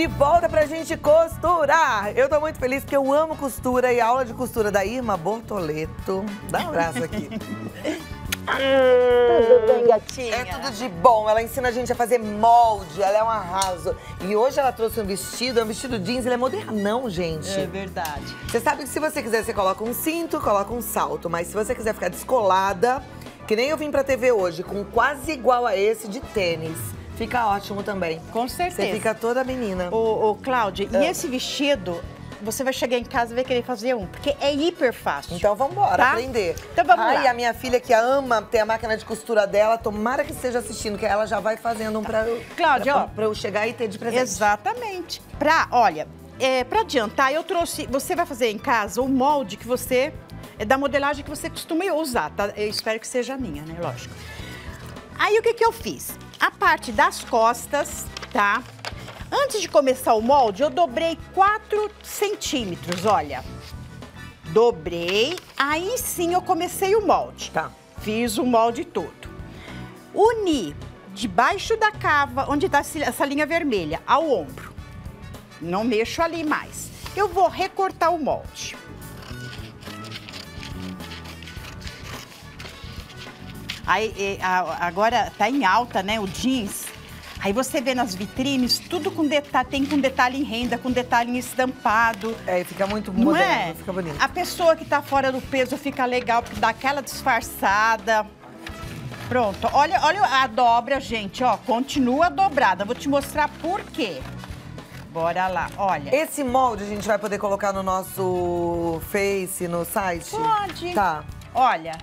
de volta pra gente costurar. Eu tô muito feliz porque eu amo costura e a aula de costura da Irma Bortoleto. Dá um abraço aqui. Tudo bem, gatinha? É tudo de bom. Ela ensina a gente a fazer molde, ela é um arraso. E hoje ela trouxe um vestido, é um vestido jeans, ele é modernão, gente. É verdade. Você sabe que se você quiser, você coloca um cinto, coloca um salto. Mas se você quiser ficar descolada, que nem eu vim pra TV hoje, com quase igual a esse de tênis, fica ótimo também. Com certeza. Você fica toda menina. Ô, ô Cláudia, É. e esse vestido, você vai chegar em casa e vai querer fazer um, porque é hiper fácil. Então vamos embora, Tá? aprender. Então vamos Ai, lá. a minha filha que ama ter a máquina de costura dela, tomara que esteja assistindo, que ela já vai fazendo um pra eu, Cláudia, pra, ó. pra eu chegar e ter de presente. Exatamente. Pra, olha, é, pra adiantar, eu trouxe. Você vai fazer em casa o molde que você. É da modelagem que você costuma usar, tá? Eu espero que seja a minha, né? Lógico. Aí o que, que eu fiz? A parte das costas, tá? Antes de começar o molde, eu dobrei 4 centímetros, olha. Dobrei, aí sim eu comecei o molde. Tá. Fiz o molde todo. Uni debaixo da cava, onde está essa linha vermelha, ao ombro. Não mexo ali mais. Eu vou recortar o molde. Aí, agora tá em alta, né, o jeans. Aí você vê nas vitrines, tudo com detalhe, tem com detalhe em renda, com detalhe em estampado. É, fica muito moderno, é? fica bonito. A pessoa que tá fora do peso fica legal, porque dá aquela disfarçada. Pronto, olha, olha a dobra, gente, ó, continua dobrada. Vou te mostrar por quê. Bora lá, olha. Esse molde a gente vai poder colocar no nosso Face, no site? Pode. Tá. Olha,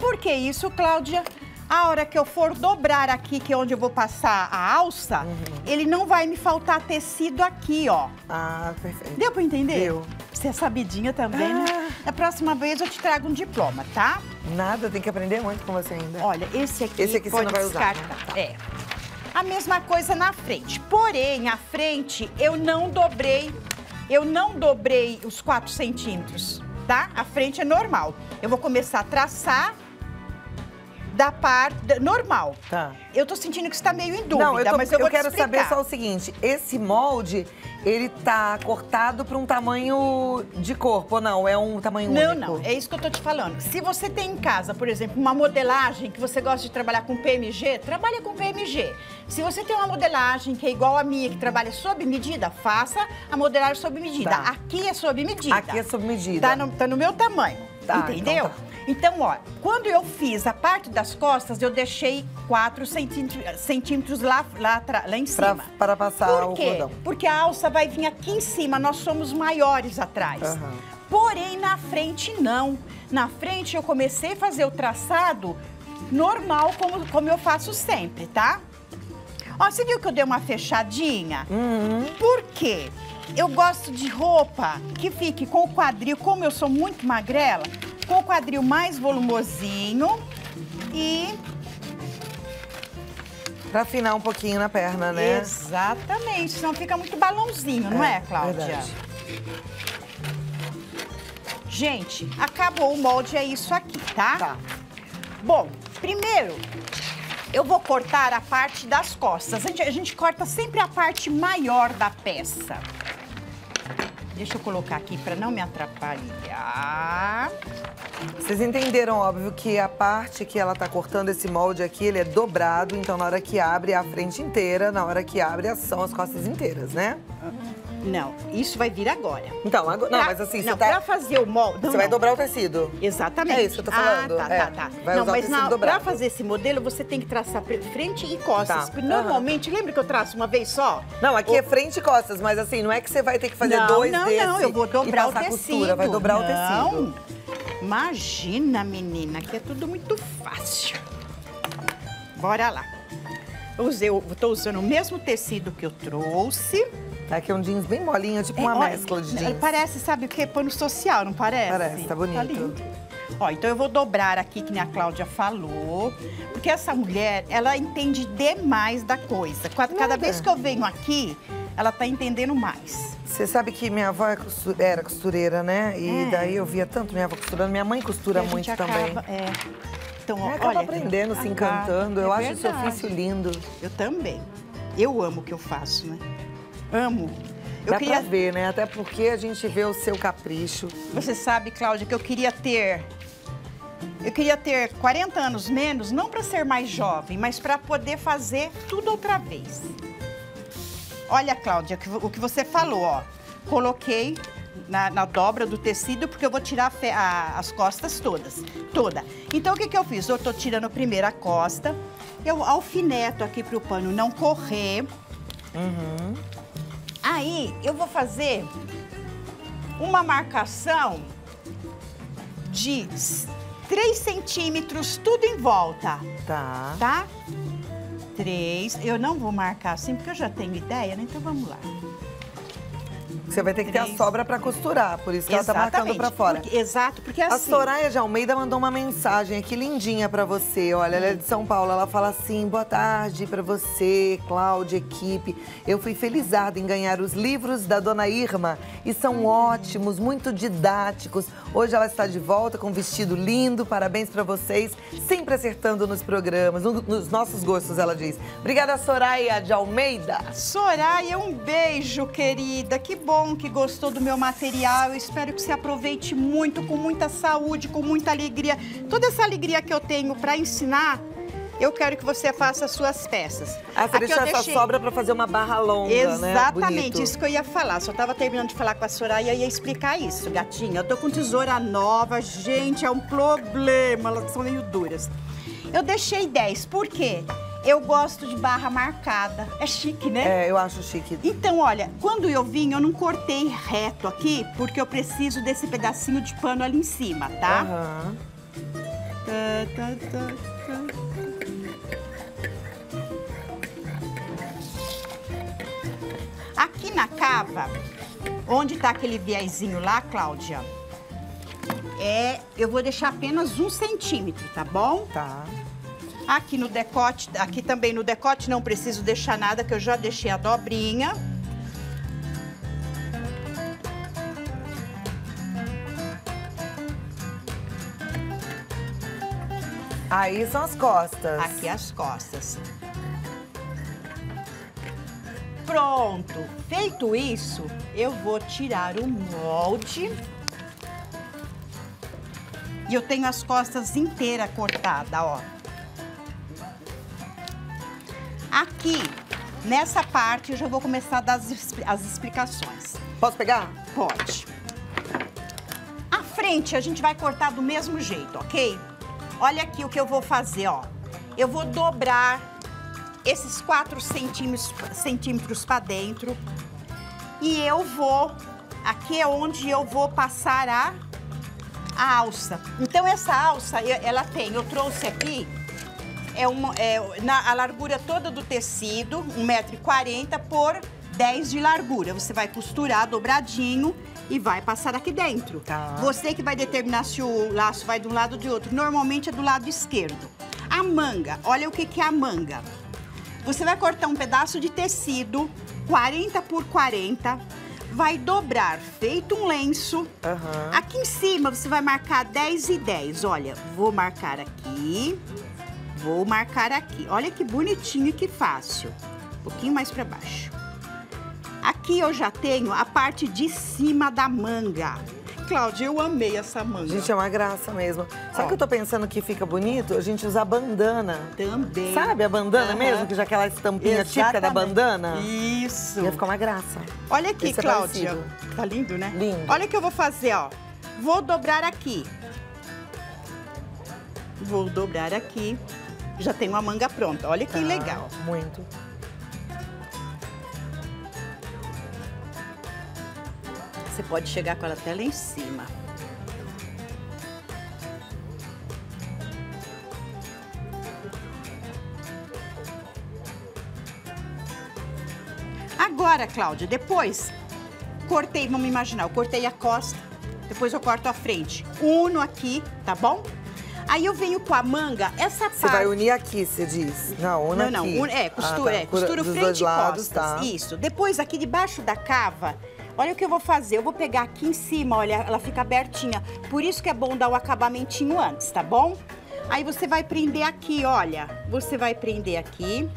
por que isso, Cláudia? A hora que eu for dobrar aqui, que é onde eu vou passar a alça, Uhum. ele não vai me faltar tecido aqui, ó. Ah, perfeito. Deu pra entender? Deu. Você é sabidinha também, né? Ah. Da próxima vez eu te trago um diploma, tá? Nada, tem que aprender muito com você ainda. Olha, esse aqui, Esse aqui você não vai usar, né? Tá. É. A mesma coisa na frente. Porém, a frente eu não dobrei, eu não dobrei os 4 centímetros, tá? A frente é normal. Eu vou começar a traçar da parte normal. Tá. Eu tô sentindo que está meio em dúvida, Não, eu, tô- mas eu, eu vou quero saber só o seguinte: esse molde, ele tá cortado para um tamanho de corpo, ou não? É um tamanho Não, único? não, é isso que eu tô te falando. Se você tem em casa, por exemplo, uma modelagem que você gosta de trabalhar com PMG, trabalha com PMG. Se você tem uma modelagem que é igual a minha, que trabalha sob medida, faça a modelagem sob medida. Tá. Aqui é sob medida. Aqui é sob medida. Tá no, tá no meu tamanho, Tá, entendeu? então tá. Então, ó, quando eu fiz a parte das costas, eu deixei 4 centímetros, centímetros lá, lá, lá em Pra- cima. para passar Por o quê? cordão. Porque a alça vai vir aqui em cima, nós somos maiores atrás. Aham. Porém, na frente não. Na frente eu comecei a fazer o traçado normal, como, como eu faço sempre, tá? Ó, você viu que eu dei uma fechadinha? Uhum. Por quê? Eu gosto de roupa que fique com o quadril, como eu sou muito magrela, com o quadril mais volumosinho e... Pra afinar um pouquinho na perna, né? Exatamente, senão fica muito balãozinho, não é, Cláudia? verdade. Gente, acabou o molde, é isso aqui, tá? Tá. Bom, primeiro, eu vou cortar a parte das costas. A gente, a gente corta sempre a parte maior da peça. Deixa eu colocar aqui para não me atrapalhar. Vocês entenderam, óbvio, que a parte que ela tá cortando esse molde aqui, ele é dobrado, então na hora que abre é a frente inteira, na hora que abre são as costas inteiras, né? Não, isso vai vir agora. Então, agora, não, Pra- mas assim, não, você tá... pra fazer o molde... não, Você vai não. dobrar o tecido. Exatamente. É isso que eu tô falando, Ah, tá, é. tá, tá. Vai não, usar o mas tecido na, dobrado. pra fazer esse modelo, você tem que traçar frente e costas. Tá. Porque Normalmente, lembra que eu traço uma vez só? Não, aqui é frente e costas, mas assim, não é que você vai ter que fazer não, dois não, desse não, eu vou dobrar o tecido. costura, vai dobrar o Não. tecido. Imagina, menina, que é tudo muito fácil. Bora lá. Eu usei, eu tô usando o mesmo tecido que eu trouxe. Aqui é um jeans bem molinho, tipo uma É, mescla de jeans. Parece, sabe o que? Pano social, não parece? Parece, tá bonito. lindo. Ó, então eu vou dobrar aqui, que nem a Cláudia falou. Porque essa mulher, ela entende demais da coisa. Cada, Nada. vez que eu venho aqui, ela tá entendendo mais. Você sabe que minha avó é era costureira, né? E É. daí eu via tanto minha avó costurando. Minha mãe costura muito acaba, também. É. Então, É, acaba olha, aprendendo, se acaba, encantando. Eu é acho esse verdade. ofício lindo. Eu também. Eu amo o que eu faço, né? Amo. Eu Dá queria... pra ver, né? Até porque a gente vê o seu capricho. Você sabe, Cláudia, que eu queria ter. Eu queria ter 40 anos menos, não para ser mais jovem, mas para poder fazer tudo outra vez. Olha, Cláudia, o que você falou, ó. Coloquei na, na dobra do tecido, porque eu vou tirar a a- as costas todas. Toda. Então, o que, que eu fiz? Eu tô tirando primeiro a costa, eu alfineto aqui pro pano não correr. Aí, eu vou fazer uma marcação de 3 centímetros, tudo em volta, Tá. tá? Três. Eu não vou marcar assim, porque eu já tenho ideia, né? Então, vamos lá. Você vai ter que ter a sobra pra costurar, por isso que ela tá marcando pra fora. Porque- exato, porque A assim... Soraya de Almeida mandou uma mensagem aqui lindinha pra você. Olha, ela é de São Paulo. Ela fala assim: boa tarde pra você, Cláudia, equipe. Eu fui felizada em ganhar os livros da dona Irma e são ótimos, muito didáticos. Hoje ela está de volta com um vestido lindo. Parabéns pra vocês, sempre acertando nos programas, no- nos nossos gostos, ela diz. Obrigada, Soraya de Almeida. Soraya, um beijo, querida. Que bom que gostou do meu material. Eu espero que você aproveite muito, com muita saúde, com muita alegria. Toda essa alegria que eu tenho para ensinar, eu quero que você faça as suas peças. Ah, você deixou essa deixei- sobra pra fazer uma barra longa, né? Exatamente, Bonito. isso que eu ia falar. Só tava terminando de falar com a Soraya e ia explicar isso, gatinha. Eu tô com tesoura nova, gente, é um problema, elas são meio duras. Eu deixei 10, por quê? Eu gosto de barra marcada. É chique, né? É, eu acho chique. Então, olha, quando eu vim, eu não cortei reto aqui, porque eu preciso desse pedacinho de pano ali em cima, tá? Aham. Tá, tá, tá, tá. Aqui na cava, onde tá aquele viezinho lá, Cláudia, é, eu vou deixar apenas um centímetro, tá bom? Tá. Aqui no decote, aqui também no decote não preciso deixar nada, que eu já deixei a dobrinha. Aí são as costas. Aqui as costas. Pronto. Feito isso, eu vou tirar o molde. E eu tenho as costas inteiras cortadas, ó. Aqui, nessa parte, eu já vou começar a dar as, as explicações. Posso pegar? Pode. A frente a gente vai cortar do mesmo jeito, ok? Olha aqui o que eu vou fazer, ó. Eu vou dobrar esses 4 centímetros, centímetros para dentro. E eu vou... Aqui é onde eu vou passar a, a alça. Então, essa alça, ela tem... Eu trouxe aqui... É uma, é, na, a largura toda do tecido, 1,40m por 10 de largura. Você vai costurar dobradinho e vai passar aqui dentro. Tá. Você que vai determinar se o laço vai de um lado ou de outro. Normalmente é do lado esquerdo. A manga, olha o que, que é a manga. Você vai cortar um pedaço de tecido, 40 por 40, vai dobrar feito um lenço. Aham. Aqui em cima você vai marcar 10 e 10. Olha, vou marcar aqui, vou marcar aqui. Olha que bonitinho e que fácil. Um pouquinho mais para baixo. Aqui eu já tenho a parte de cima da manga. Cláudia, eu amei essa manga. Gente, é uma graça mesmo. Sabe o que eu tô pensando que fica bonito? A gente usar bandana. também. Sabe a bandana Aham. mesmo? Que já aquela estampinha típica da Exatamente. bandana? Isso. Ia ficar uma graça. Olha aqui, Esse é Cláudia. parecido. tá lindo, né? Lindo. Olha o que eu vou fazer, ó. Vou dobrar aqui. Vou dobrar aqui. Já tenho a manga pronta. Olha que Tá, legal. Muito. Você pode chegar com ela até lá em cima. Agora, Cláudia, depois cortei, vamos imaginar, eu cortei a costa, depois eu corto a frente. Uno aqui, tá bom? Aí eu venho com a manga, essa Você parte... vai unir aqui, você diz? Não, una Não, não, aqui. un- é, costura, Ah, tá. é, costura Dos frente dois e lados, costas. tá. Isso. Depois, aqui debaixo da cava, olha o que eu vou fazer. Eu vou pegar aqui em cima, olha, ela fica abertinha. Por isso que é bom dar o acabamentinho antes, tá bom? Aí você vai prender aqui, olha. Você vai prender aqui.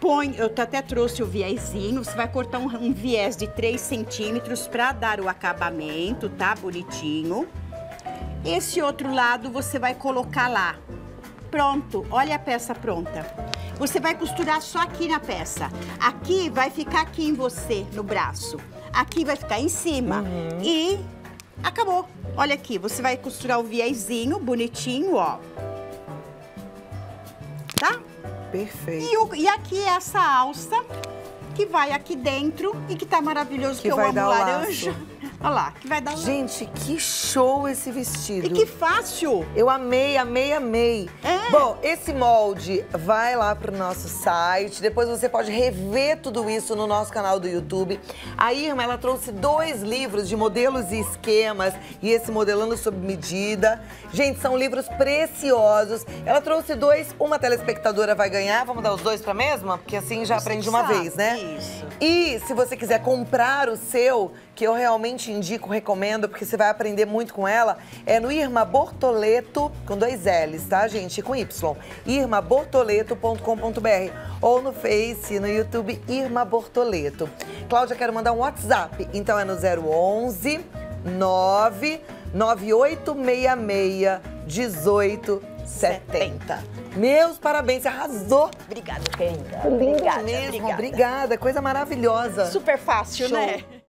põe, eu até trouxe o viezinho, você vai cortar um, um viés de 3 centímetros pra dar o acabamento, tá? Bonitinho. Esse outro lado você vai colocar lá. Pronto, olha a peça pronta. Você vai costurar só aqui na peça. Aqui vai ficar aqui em você, no braço. Aqui vai ficar em cima. Uhum. E acabou. Olha aqui, você vai costurar o viezinho bonitinho, ó. Tá? Perfeito. E, o- e aqui essa alça que vai aqui dentro e que tá maravilhoso, Que que, eu amo laranja. laço. Olha lá, que vai dar Gente, que show esse vestido. E que fácil! Eu amei, amei, amei. É. Bom, esse molde vai lá pro nosso site. Depois você pode rever tudo isso no nosso canal do YouTube. A Irma, ela trouxe dois livros de modelos e esquemas e esse modelando sob medida. Gente, são livros preciosos. Ela trouxe dois, uma telespectadora vai ganhar. Vamos dar os dois pra mesma? Porque assim já Você aprende uma sabe, vez, né? isso. E se você quiser comprar o seu, que eu realmente indico, recomendo, porque você vai aprender muito com ela, é no Irma Bortoleto, com dois L's, tá, gente? Com Y. irmabortoleto.com.br ou no Face, no YouTube, Irma Bortoleto. Cláudia, quero mandar um WhatsApp. Então é no 011 99866 1870. Meus parabéns, você arrasou. Obrigada, querida. Obrigada, mesmo, obrigada. obrigada. Coisa maravilhosa. Super fácil, Show. né?